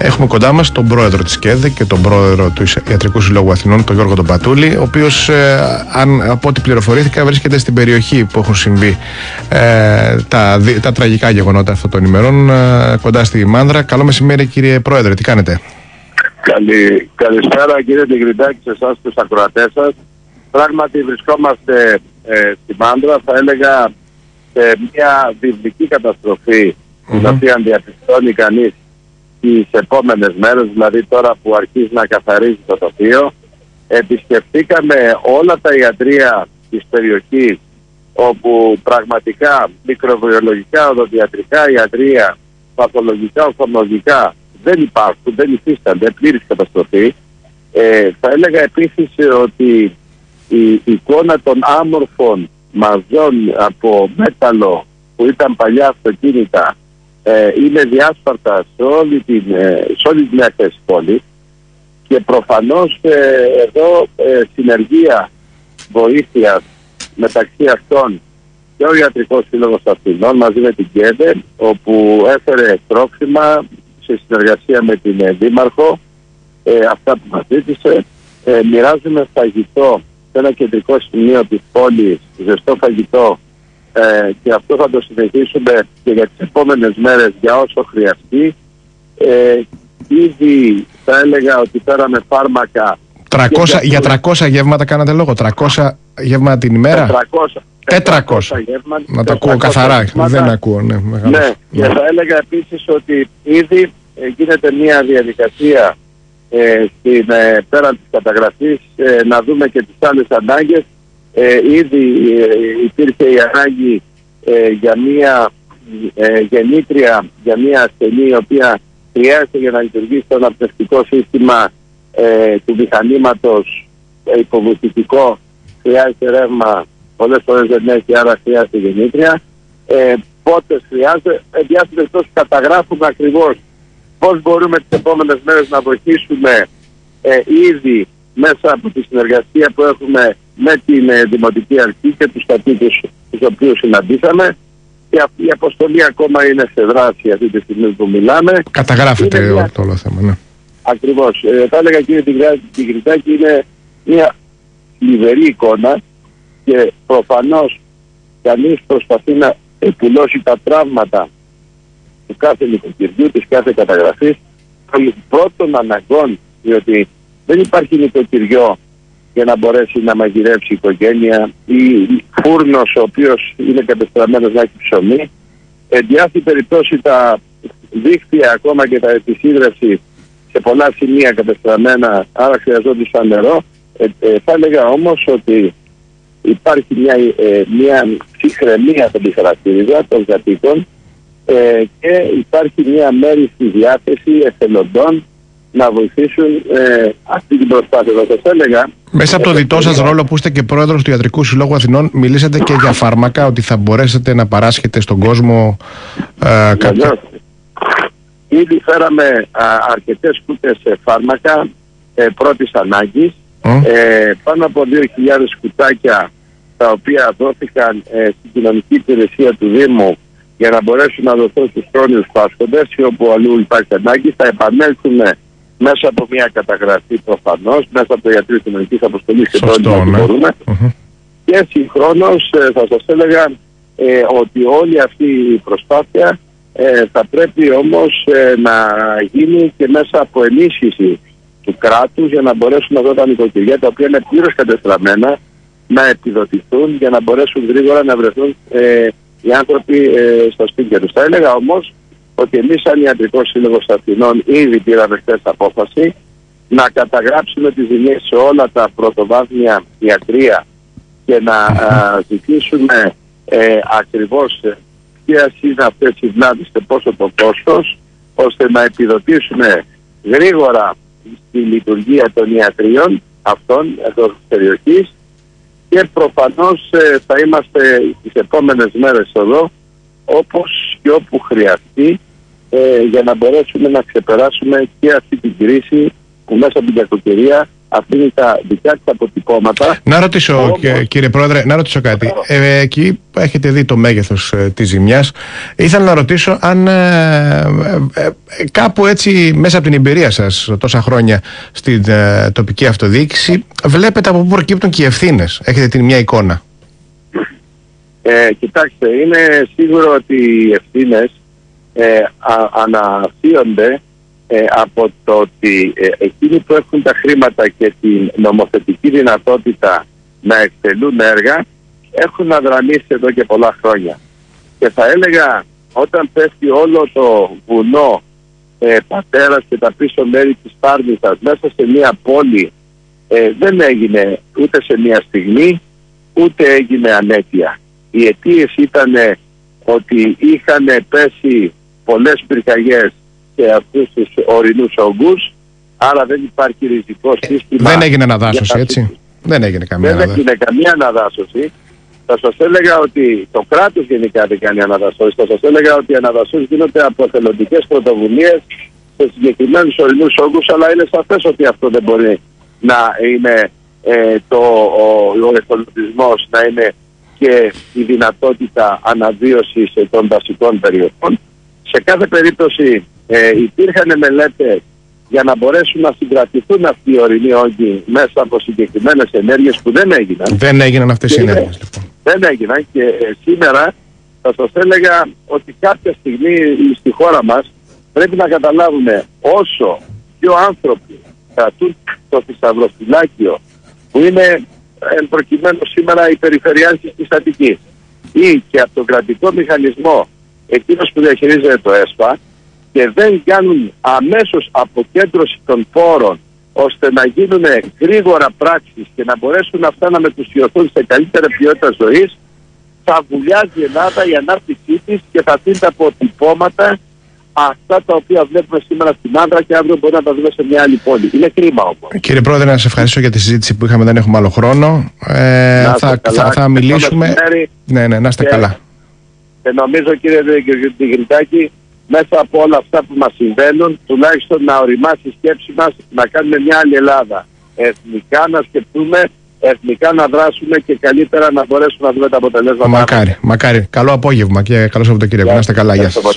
Έχουμε κοντά μας τον πρόεδρο της ΚΕΔΕ και τον πρόεδρο του Ιατρικού Συλλόγου Αθηνών, τον Γιώργο τον Πατούλη, ο οποίος, ε, από ό,τι πληροφορήθηκα, βρίσκεται στην περιοχή που έχουν συμβεί ε, τα, τα τραγικά γεγονότα αυτών των ημερών, ε, κοντά στη Μάνδρα. Καλό μεσημέρι, κύριε Πρόεδρε, τι κάνετε; Καλη, καλησπέρα, κύριε Τιγριτάκη, σε εσάς του ακροατές σας. Πράγματι, βρισκόμαστε ε, στη Μάνδρα, θα έλεγα σε μια βιβλική καταστροφή, mm-hmm. την οποία διαπιστώνει κανείς τις επόμενες μέρες, δηλαδή τώρα που αρχίζει να καθαρίζει το τοπίο, επισκεφτήκαμε όλα τα ιατρία της περιοχής όπου πραγματικά μικροβιολογικά, οδοντιατρικά ιατρία, παθολογικά, οφθαλμολογικά δεν υπάρχουν, δεν υφίστανται, πλήρης καταστροφή. Ε, θα έλεγα επίσης ότι η εικόνα των άμορφων μαζών από μέταλλο που ήταν παλιά αυτοκίνητα ε, είναι διάσπαρτα σε όλη την, ε, σε όλη την πόλη και προφανώς ε, εδώ ε, συνεργεία βοήθειας μεταξύ αυτών και ο Ιατρικός Σύλλογος Αθηνών μαζί με την ΚΕΔΕ όπου έφερε τρόφιμα σε συνεργασία με την ε, Δήμαρχο αυτά που μας ζήτησε. Μοιράζουμε φαγητό σε ένα κεντρικό σημείο της πόλης ζεστό φαγητό ε, και αυτό θα το συνεχίσουμε και για τις επόμενες μέρες για όσο χρειαστεί. Ε, ήδη θα έλεγα ότι φέραμε φάρμακα 300, για 300 γεύματα κάνατε λόγο, 300 γεύματα την ημέρα; 400. 400 γεύματα. Να το ακούω καθαρά, δεν ακούω. Ναι, ναι, και θα έλεγα επίσης ότι ήδη ε, γίνεται μια διαδικασία ε, στην, ε, πέραν της καταγραφής ε, να δούμε και τις άλλες ανάγκες ε, ήδη ε, υπήρχε η ανάγκη ε, για μια ε, γεννήτρια, για μια ασθενή η οποία χρειάζεται για να λειτουργήσει το αναπνευστικό σύστημα ε, του μηχανήματος ε, υποβοηθητικό χρειάζεται ρεύμα, πολλές φορές δεν έχει άρα χρειάζεται γεννήτρια. Ε, πότε χρειάζεται, ε, διάφορες καταγράφουμε ακριβώς πώς μπορούμε τις επόμενες μέρες να βοηθήσουμε ε, ήδη μέσα από τη συνεργασία που έχουμε με την ε, Δημοτική Αρχή και τους κατοίκους τους οποίους συναντήσαμε και αυτή η αποστολή ακόμα είναι σε δράση αυτή τη στιγμή που μιλάμε. Καταγράφεται μια... το όλο θέμα, ναι. Ακριβώς. Ε, θα έλεγα κύριε Τιγριτάκη είναι μια λιβερή εικόνα και προφανώς κανείς προσπαθεί να επουλώσει τα τραύματα του κάθε νοικοκυριού, της κάθε καταγραφής των πρώτων αναγκών, διότι δεν υπάρχει νοικοκυριό για να μπορέσει να μαγειρέψει η οικογένεια ή φούρνος ο οποίος είναι κατεστραμμένος να έχει ψωμί. Εν διάθεση περιπτώσει τα δίκτυα ακόμα και τα επισύδρευση σε πολλά σημεία κατεστραμμένα, άρα χρειαζόντουσαν νερό. Ε, ε, θα έλεγα όμως ότι υπάρχει μια, ε, μια ψυχραιμία των χαρακτήριζα των κατοίκων ε, και υπάρχει μια μέρη στη διάθεση εθελοντών να βοηθήσουν ε, αυτή την προσπάθεια. Θα σας έλεγα... Μέσα από το διτό σας ρόλο που είστε και πρόεδρος του Ιατρικού Συλλόγου Αθηνών μιλήσατε και για φάρμακα, ότι θα μπορέσετε να παράσχετε στον κόσμο ε, κάποια... Ήδη φέραμε α, αρκετές κούτες φάρμακα ε, πρώτης ανάγκης. Ε, πάνω από 2.000 κουτάκια τα οποία δόθηκαν ε, στην κοινωνική υπηρεσία του Δήμου για να μπορέσουν να δοθούν στους χρόνιους πάσχοντες ή όπου αλλού υπάρχει ανάγκη. Θα επανέλθουμε μέσα από μια καταγραφή προφανώς, μέσα από το ιατρείο κοινωνική αποστολής και τώρα ναι. μπορούμε. Mm-hmm. Και συγχρόνως ε, θα σας έλεγα ε, ότι όλη αυτή η προσπάθεια ε, θα πρέπει όμως να γίνει και μέσα από ενίσχυση του κράτους για να μπορέσουν εδώ τα νοικοκυριά τα οποία είναι πλήρως κατεστραμμένα να επιδοτηθούν για να μπορέσουν γρήγορα να βρεθούν οι άνθρωποι στα σπίτια τους. Θα έλεγα όμως ότι εμείς σαν Ιατρικός Σύλλογος Αθηνών ήδη πήραμε χθες απόφαση να καταγράψουμε τις ζημίες σε όλα τα πρωτοβάθμια ιατρία και να α, ζητήσουμε ε, ακριβώς ποιες είναι αυτές οι βλάβες και πόσο το κόστος ώστε να επιδοτήσουμε γρήγορα στη λειτουργία των ιατρίων αυτών εδώ της περιοχής. Και προφανώς ε, θα είμαστε τις επόμενες μέρες εδώ όπως και όπου χρειαστεί ε, για να μπορέσουμε να ξεπεράσουμε και αυτή την κρίση που μέσα από την κακοκαιρία αφήνει τα δικά της αποτυπώματα. Να ρωτήσω, κύριε Πρόεδρε, να ρωτήσω κάτι. Ε, εκεί έχετε δει το μέγεθος ε, της ζημιάς. Ήθελα να ρωτήσω αν ε, ε, κάπου έτσι μέσα από την εμπειρία σας τόσα χρόνια στην τοπική αυτοδιοίκηση βλέπετε από πού προκύπτουν και οι ευθύνες. Έχετε την μια εικόνα. Ε, κοιτάξτε, είναι σίγουρο ότι οι ευθύνες ε, αναφύονται ε, από το ότι ε, εκείνοι που έχουν τα χρήματα και την νομοθετική δυνατότητα να εκτελούν έργα έχουν αδρανήσει εδώ και πολλά χρόνια. Και θα έλεγα όταν πέφτει όλο το βουνό ε, πατέρας και τα πίσω μέρη της Πάρνηθας μέσα σε μια πόλη ε, δεν έγινε ούτε σε μια στιγμή ούτε έγινε ανέτεια. Οι αιτίε ήταν ότι είχαν πέσει πολλές πυρκαγιές σε αυτούς τους ορεινούς ογκούς. Άρα δεν υπάρχει ριζικό ε, σύστημα. δεν έγινε αναδάσωση, έτσι. Δεν έγινε καμία Δεν έγινε καμία αναδάσωση. Θα σας έλεγα ότι το κράτος γενικά δεν κάνει αναδασώσεις. Θα σας έλεγα ότι οι αναδασώσεις γίνονται από εθελοντικέ πρωτοβουλίες σε συγκεκριμένους ορεινούς όγκου, αλλά είναι σαφές ότι αυτό δεν μπορεί να είναι ε, το, ο, ο εθελοντισμός, να είναι και η δυνατότητα αναβίωσης των δασικών περιοχών. Σε κάθε περίπτωση ε, υπήρχαν μελέτες για να μπορέσουν να συγκρατηθούν αυτοί οι ορεινοί όγκοι μέσα από συγκεκριμένες ενέργειες που δεν έγιναν. Δεν έγιναν αυτές οι ενέργειες, λοιπόν. Δεν έγιναν και ε, σήμερα θα σας έλεγα ότι κάποια στιγμή στη χώρα μας πρέπει να καταλάβουμε όσο πιο άνθρωποι κρατούν το θησαυροφυλάκιο που είναι εν προκειμένου σήμερα η περιφερειάρχη της Αττικής ή και από τον κρατικό μηχανισμό εκείνος που διαχειρίζεται το ΕΣΠΑ και δεν κάνουν αμέσως αποκέντρωση των πόρων ώστε να γίνουν γρήγορα πράξεις και να μπορέσουν αυτά να μετουσιωθούν σε καλύτερη ποιότητα ζωής, θα βουλιάζει η Ελλάδα η ανάπτυξή της και θα δίνει τα αποτυπώματα αυτά τα οποία βλέπουμε σήμερα στην Άντρα και αύριο μπορεί να τα δούμε σε μια άλλη πόλη. Είναι κρίμα όμως. Κύριε Πρόεδρε, να σα ευχαριστήσω για τη συζήτηση που είχαμε, δεν έχουμε άλλο χρόνο. Ε, θα, θα, θα, μιλήσουμε. Ναι, ναι, να είστε καλά. Και νομίζω κύριε Διγριτάκη μέσα από όλα αυτά που μας συμβαίνουν τουλάχιστον να οριμάσει η σκέψη μας να κάνουμε μια άλλη Ελλάδα. Εθνικά να σκεφτούμε, εθνικά να δράσουμε και καλύτερα να μπορέσουμε να δούμε τα αποτελέσματα. Μακάρι, μακάρι. Καλό απόγευμα και καλό Σαββατοκύριακο. Να είστε καλά. Γεια σας.